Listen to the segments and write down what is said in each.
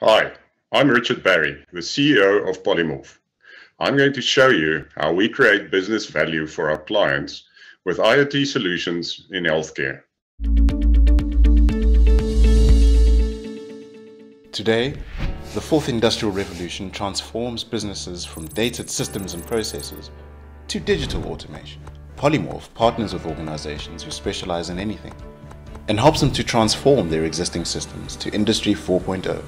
Hi, I'm Richard Barry, the CEO of Polymorph. I'm going to show you how we create business value for our clients with IoT solutions in healthcare. Today, the fourth industrial revolution transforms businesses from dated systems and processes to digital automation. Polymorph partners with organizations who specialize in anything and helps them to transform their existing systems to Industry 4.0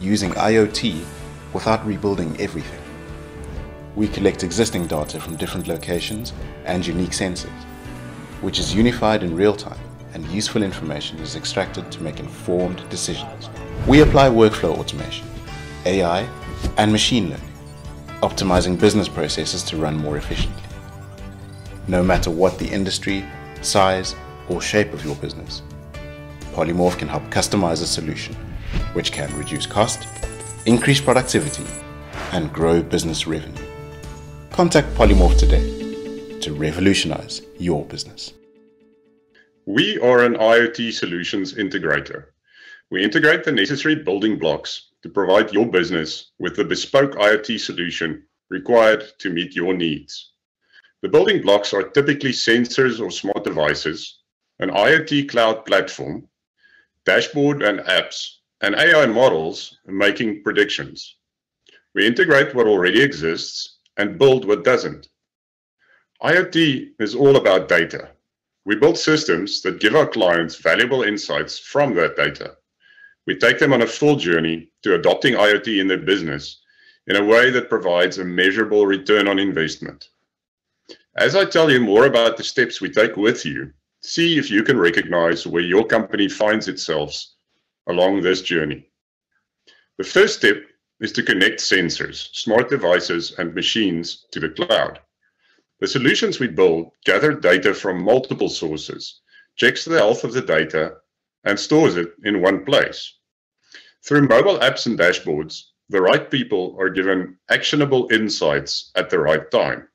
using IoT without rebuilding everything. We collect existing data from different locations and unique sensors, which is unified in real time and useful information is extracted to make informed decisions. We apply workflow automation, AI, and machine learning, optimizing business processes to run more efficiently. No matter what the industry, size, or shape of your business, Polymorph can help customize a solution which can reduce cost, increase productivity, and grow business revenue. Contact Polymorph today to revolutionize your business. We are an IoT solutions integrator. We integrate the necessary building blocks to provide your business with the bespoke IoT solution required to meet your needs. The building blocks are typically sensors or smart devices, an IoT cloud platform, dashboard and apps, and AI models making predictions. We integrate what already exists and build what doesn't. IoT is all about data. We build systems that give our clients valuable insights from that data. We take them on a full journey to adopting IoT in their business in a way that provides a measurable return on investment. As I tell you more about the steps we take with you, see if you can recognize where your company finds itself along this journey. The first step is to connect sensors, smart devices, and machines to the cloud. The solutions we build gather data from multiple sources, checks the health of the data, and stores it in one place. Through mobile apps and dashboards, the right people are given actionable insights at the right time.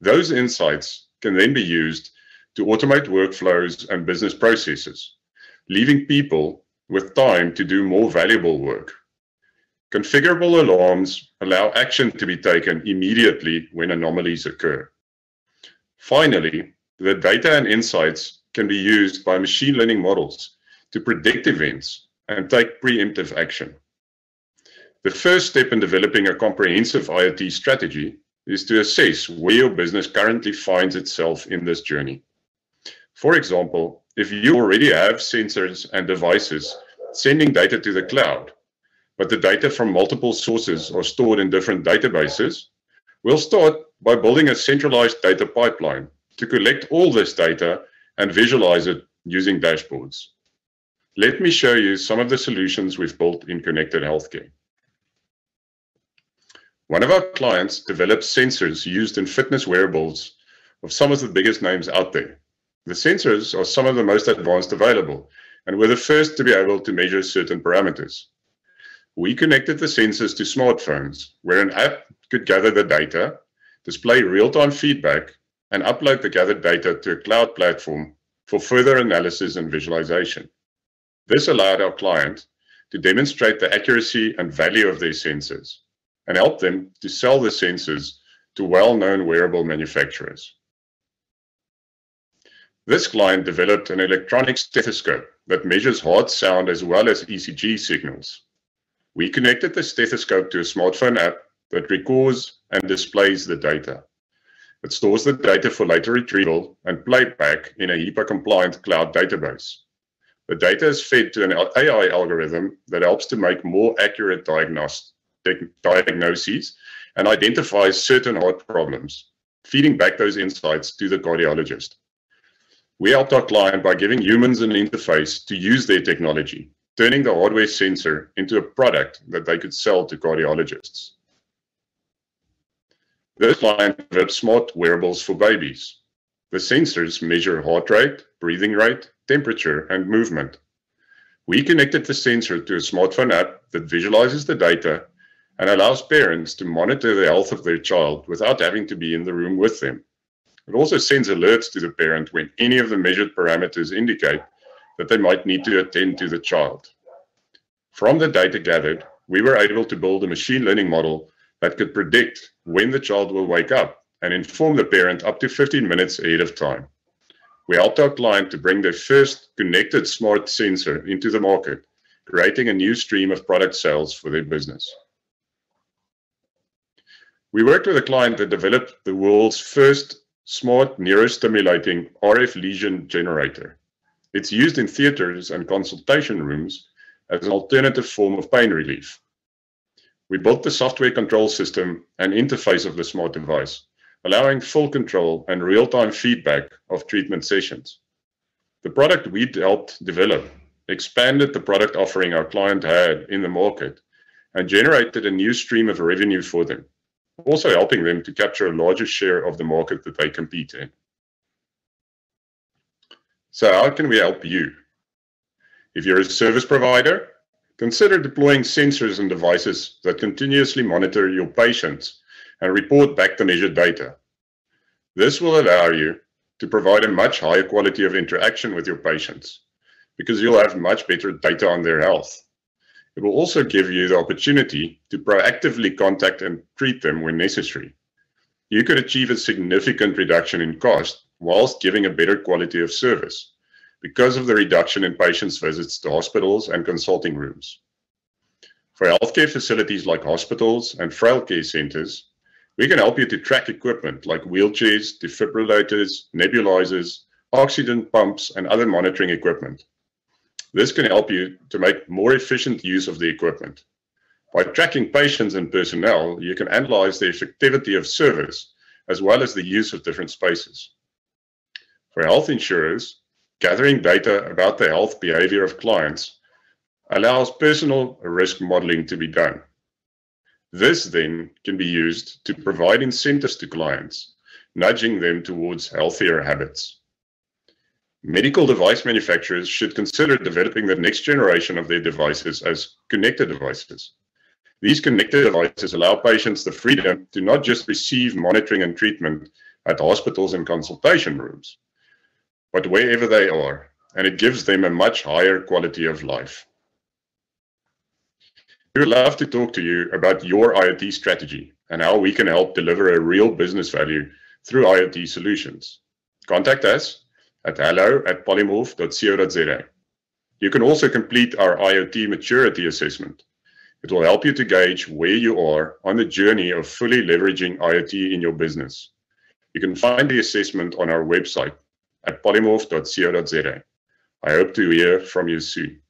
Those insights can then be used to automate workflows and business processes, leaving people with time to do more valuable work. Configurable alarms allow action to be taken immediately when anomalies occur. Finally, the data and insights can be used by machine learning models to predict events and take preemptive action. The first step in developing a comprehensive IoT strategy is to assess where your business currently finds itself in this journey. For example, if you already have sensors and devices sending data to the cloud, but the data from multiple sources are stored in different databases, we'll start by building a centralized data pipeline to collect all this data and visualize it using dashboards. Let me show you some of the solutions we've built in connected healthcare. One of our clients develops sensors used in fitness wearables of some of the biggest names out there. The sensors are some of the most advanced available and were the first to be able to measure certain parameters. We connected the sensors to smartphones, where an app could gather the data, display real-time feedback, and upload the gathered data to a cloud platform for further analysis and visualization. This allowed our client to demonstrate the accuracy and value of their sensors and help them to sell the sensors to well-known wearable manufacturers. This client developed an electronic stethoscope that measures heart sound as well as ECG signals. We connected the stethoscope to a smartphone app that records and displays the data. It stores the data for later retrieval and playback in a HIPAA-compliant cloud database. The data is fed to an AI algorithm that helps to make more accurate diagnoses and identifies certain heart problems, feeding back those insights to the cardiologist. We helped our client by giving humans an interface to use their technology, turning the hardware sensor into a product that they could sell to cardiologists. This client developed smart wearables for babies. The sensors measure heart rate, breathing rate, temperature, and movement. We connected the sensor to a smartphone app that visualizes the data and allows parents to monitor the health of their child without having to be in the room with them. It also sends alerts to the parent when any of the measured parameters indicate that they might need to attend to the child. From the data gathered, we were able to build a machine learning model that could predict when the child will wake up and inform the parent up to 15 minutes ahead of time. We helped our client to bring their first connected smart sensor into the market, creating a new stream of product sales for their business. We worked with a client that developed the world's first smart neurostimulating RF lesion generator. It's used in theaters and consultation rooms as an alternative form of pain relief. We built the software control system and interface of the smart device, allowing full control and real-time feedback of treatment sessions. The product we helped develop expanded the product offering our client had in the market and generated a new stream of revenue for them also helping them to capture a larger share of the market that they compete in. So how can we help you? If you're a service provider, consider deploying sensors and devices that continuously monitor your patients and report back the measured data. This will allow you to provide a much higher quality of interaction with your patients because you'll have much better data on their health. It will also give you the opportunity to proactively contact and treat them when necessary. You could achieve a significant reduction in cost whilst giving a better quality of service because of the reduction in patients' visits to hospitals and consulting rooms. For healthcare facilities like hospitals and frail care centers, we can help you to track equipment like wheelchairs, defibrillators, nebulizers, oxygen pumps, and other monitoring equipment. This can help you to make more efficient use of the equipment. By tracking patients and personnel, you can analyze the effectivity of service as well as the use of different spaces. For health insurers, gathering data about the health behavior of clients allows personal risk modeling to be done. This then can be used to provide incentives to clients, nudging them towards healthier habits. Medical device manufacturers should consider developing the next generation of their devices as connected devices. These connected devices allow patients the freedom to not just receive monitoring and treatment at hospitals and consultation rooms, but wherever they are, and it gives them a much higher quality of life. We would love to talk to you about your IoT strategy and how we can help deliver a real business value through IoT solutions. Contact us at hello at polymorph.co.za. You can also complete our IoT maturity assessment. It will help you to gauge where you are on the journey of fully leveraging IoT in your business. You can find the assessment on our website at polymorph.co.za. I hope to hear from you soon.